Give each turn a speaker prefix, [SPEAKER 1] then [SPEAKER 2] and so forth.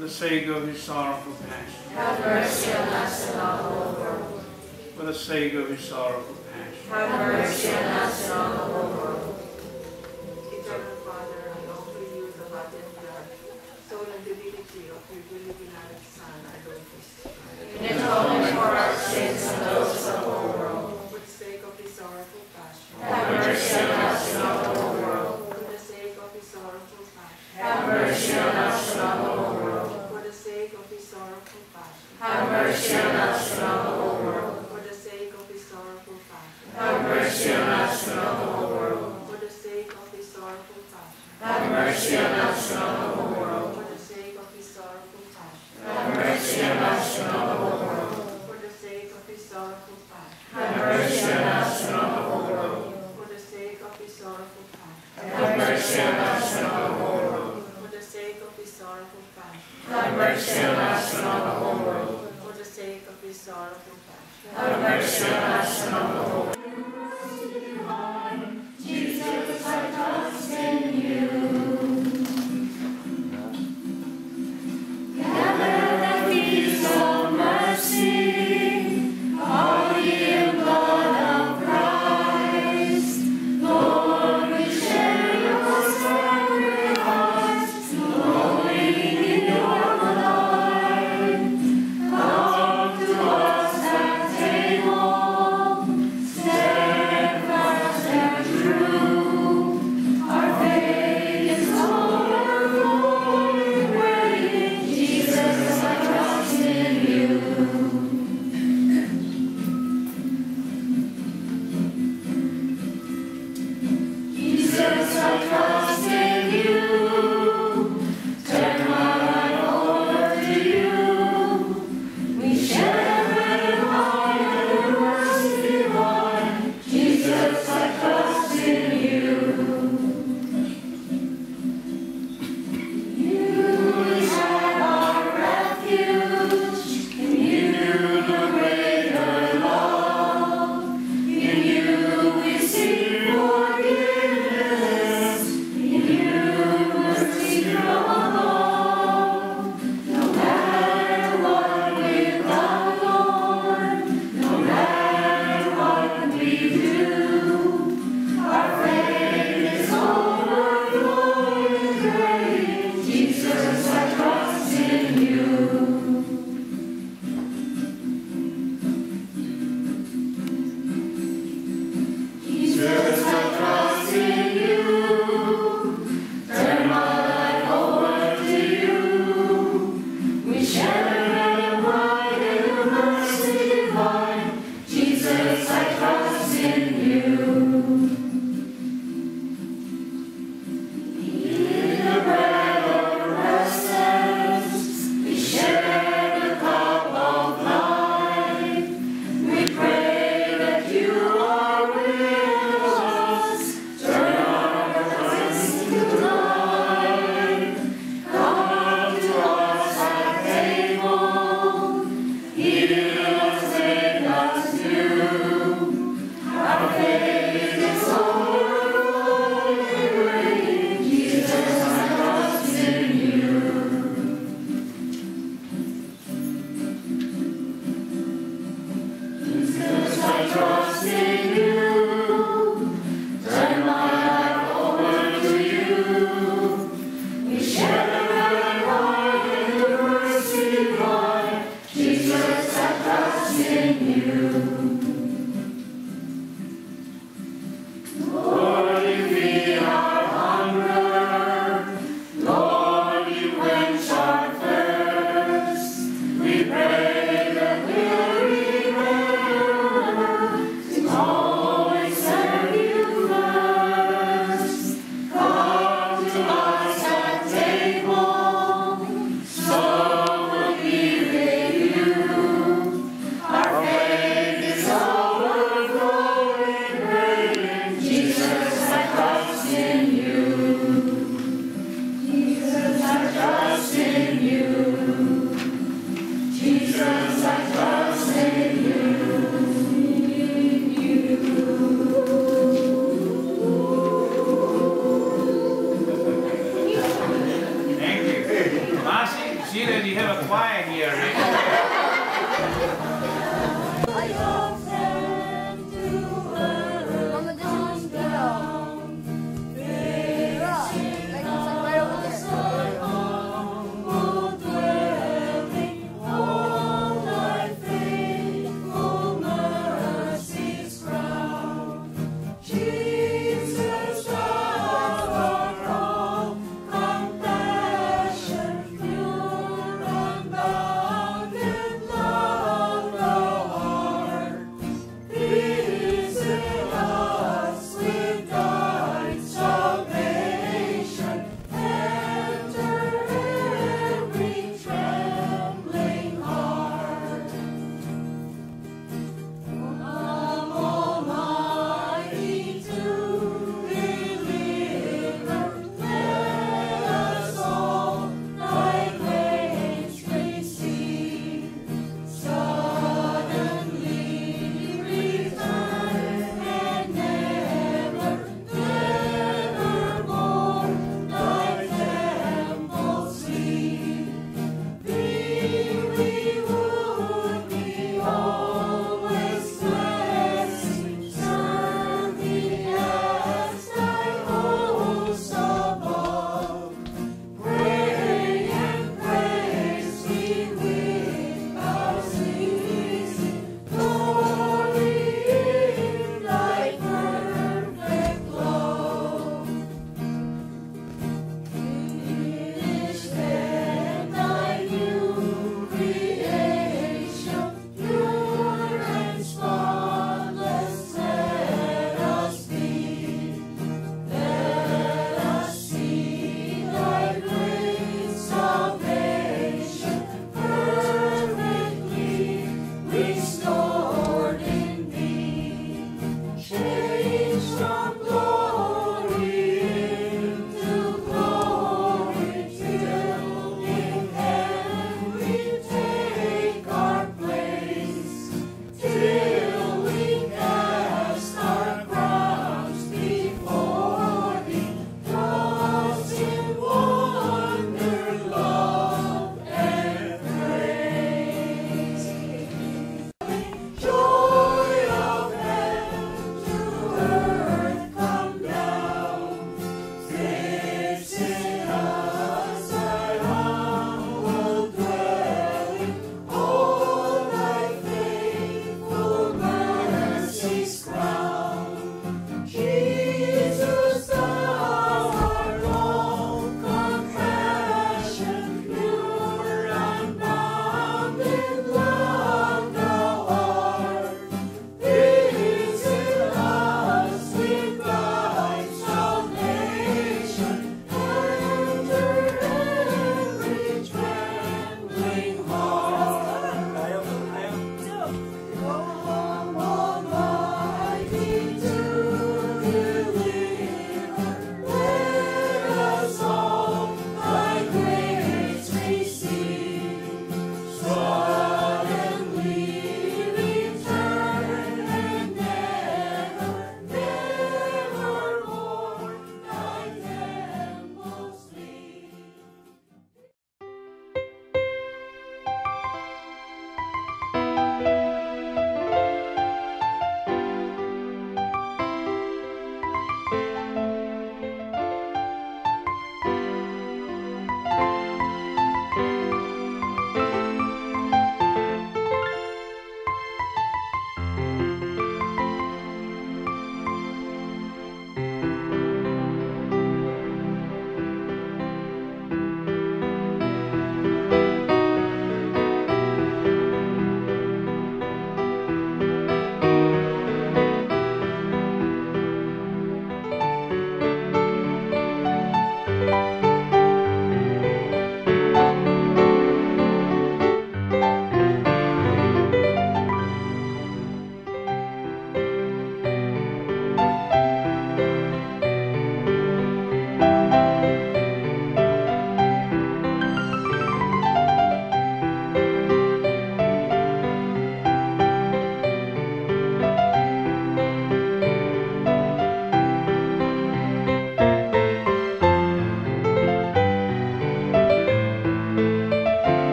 [SPEAKER 1] For the sake of his sorrowful passion.
[SPEAKER 2] Have mercy on us and on the whole world.
[SPEAKER 1] For the sake of his sorrowful passion.
[SPEAKER 2] Have mercy on us and on the whole world.
[SPEAKER 3] Eternal Father, I offer you the body and blood, soul and divinity of your dearly beloved Son, our Lord Jesus Christ.
[SPEAKER 2] In atonement for our sins and those of the whole world.
[SPEAKER 3] For the sake of his sorrowful passion.
[SPEAKER 2] Have mercy on us